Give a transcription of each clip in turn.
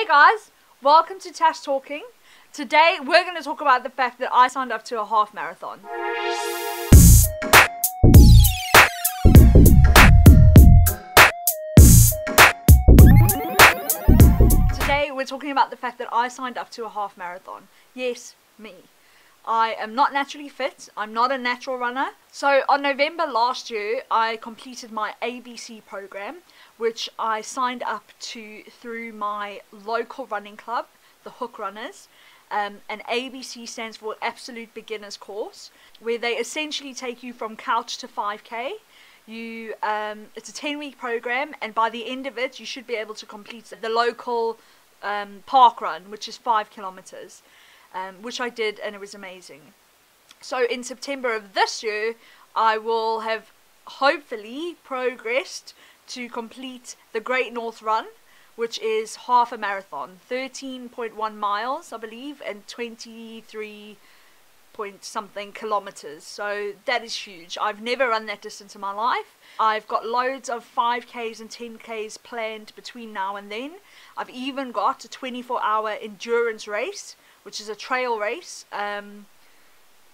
Hey guys, welcome to Tash Talking. Today we're going to talk about the fact that I signed up to a half marathon. Today we're talking about the fact that I signed up to a half marathon. Yes, me. I am not naturally fit. I'm not a natural runner. So on November last year, I completed my ABC program, which I signed up to through my local running club, the Hook Runners. Um, and ABC stands for Absolute Beginners Course, where they essentially take you from couch to 5k. You, um, it's a 10 week program, and by the end of it, you should be able to complete the local um, park run, which is five kilometers um, which I did, and it was amazing. So in September of this year, I will have hopefully progressed to complete the Great North Run, which is half a marathon, 13.1 miles, I believe, and 23 point something kilometers. So that is huge. I've never run that distance in my life. I've got loads of 5Ks and 10Ks planned between now and then. I've even got a 24 hour endurance race which is a trail race. Um,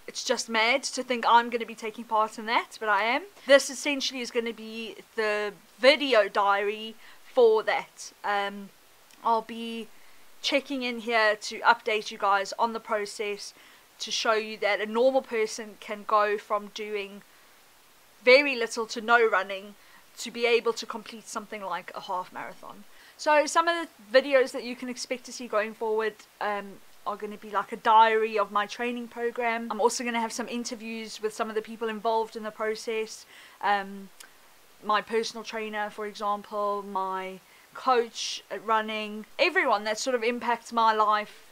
it's just mad to think I'm going to be taking part in that, but I am. This essentially is going to be the video diary for that. Um, I'll be checking in here to update you guys on the process to show you that a normal person can go from doing very little to no running to be able to complete something like a half marathon. So some of the videos that you can expect to see going forward um, are going to be like a diary of my training program. I'm also going to have some interviews with some of the people involved in the process. Um, my personal trainer, for example, my coach at running, everyone that sort of impacts my life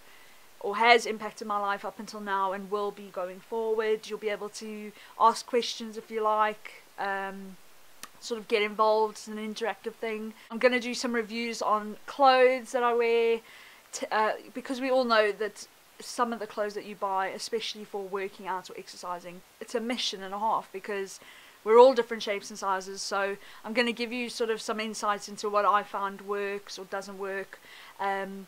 or has impacted my life up until now and will be going forward. You'll be able to ask questions if you like. Um, sort of get involved. It's an interactive thing. I'm going to do some reviews on clothes that I wear, uh, because we all know that some of the clothes that you buy, especially for working out or exercising, it's a mission and a half because we're all different shapes and sizes. So I'm going to give you sort of some insights into what I found works or doesn't work. Um,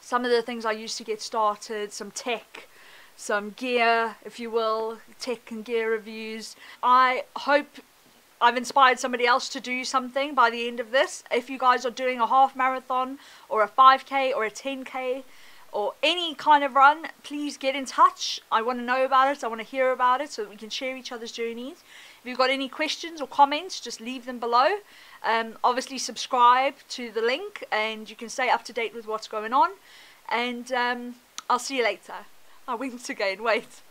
some of the things I used to get started, some tech, some gear, if you will, tech and gear reviews. I hope I've inspired somebody else to do something by the end of this. If you guys are doing a half marathon or a 5k or a 10k or any kind of run, please get in touch. I want to know about it. I want to hear about it so that we can share each other's journeys. If you've got any questions or comments, just leave them below. Um, obviously, subscribe to the link and you can stay up to date with what's going on. And um, I'll see you later. I winked again. Wait.